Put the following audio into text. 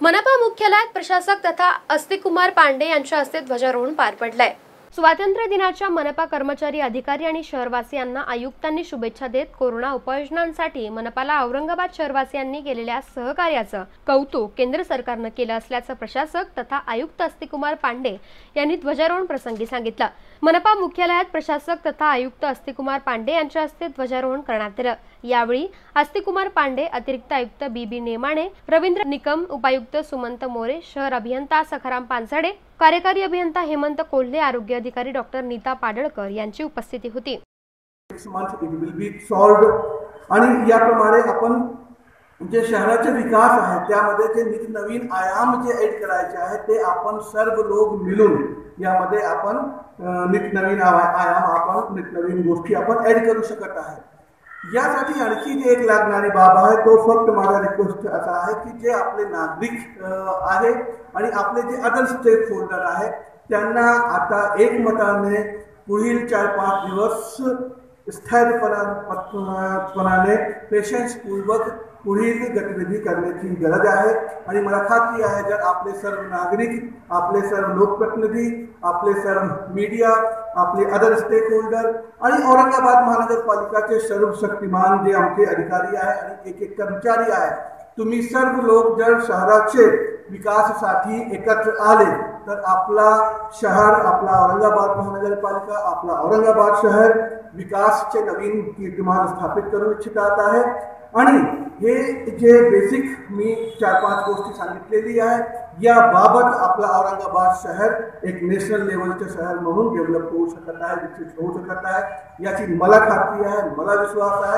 मनपा मुख्यालयात प्रशासक तथा अस्तिकुमार पांडे यांच्या हस्ते ध्वजारोहण पार पडलंय. स्वातंत्र्य दिनाच्या मनपा कर्मचारी अधिकारी आणि शहरवासियांना आयुक्तांनी शुभेच्छा देत कोरोना उपाययोजनांसाठी मनपाला औरंगाबाद शहरवासियांनी केलेल्या सहकार्याचं कौतुक केंद्र सरकारनं केलं असल्याचं प्रशासक तथा आयुक्त अस्तिकुमार पांडे यांनी ध्वजारोहण प्रसंगी सांगितलं. मनपा मुख्यालयात प्रशासक तथा आयुक्त अस्तिकुमार पांडे यांच्या हस्ते ध्वजारोहण करण्यात आलं. यावेळी अस्तिकुमार पांडे अतिरिक्त आयुक्त बी बी नेमाणे रवींद्र निकम उपायुक्त सुमंत मोरे शहर अभियंता सखाराम पानसडे कार्यकारी अभियंता हेमंत कोल्हे आरोग्य अधिकारी डॉक्टर नीता पाडळकर यांची उपस्थिती होती. आणि याप्रमाणे आपण जे शहराचे विकास आहे त्यामध्ये जे नित नवीन आयाम जे ऍड करायचे आहेत ते आपण सर्व लोक मिळून यामध्ये आपण अं, नवीन आयाम आपण नित नवीन गोष्टी आपण ऍड करू शकत आहे यासाठी आणखी जे एक लागणारी बाब आहे तो फक्त माझा रिक्वेस्ट असा आहे की जे आपले नागरिक आहे आणि आपले जे अदर स्टेक होल्डर आहे त्यांना आता एकमताने पुढील चार पाच दिवस स्थैर्यपणापणाने पेशन्सपूर्वक पुढील गतिविधी करण्याची गरज आहे. आणि मला खात्री आहे, जर आपले सर्व नागरिक, आपले सर्व लोकप्रतिनिधी, आपले सर्व मीडिया आपले अदर स्टेक होल्डर आणि औरंगाबाद महानगरपालिकाचे सर्व शक्तिमान जे आमचे अधिकारी आहे आणि एक एक कर्मचारी आहे, तुम्ही सर्व लोक जर शहराचे विकासासाठी एकत्र आले, तर आपला शहर, आपला औरंगाबाद महानगरपालिका, आपला औरंगाबाद शहर विकासचे नवीन कीर्तिमान स्थापित करू इच्छितात आहे. आणि हे जे बेसिक मी चार पाच गोष्टी सांगितलेली आहे याबाबत आपला औरंगाबाद शहर एक नॅशनल लेवलचे शहर म्हणून डेव्हलप होऊ शकत आहे विकसित होऊ शकत आहे याची मला खात्री आहे मला विश्वास आहे.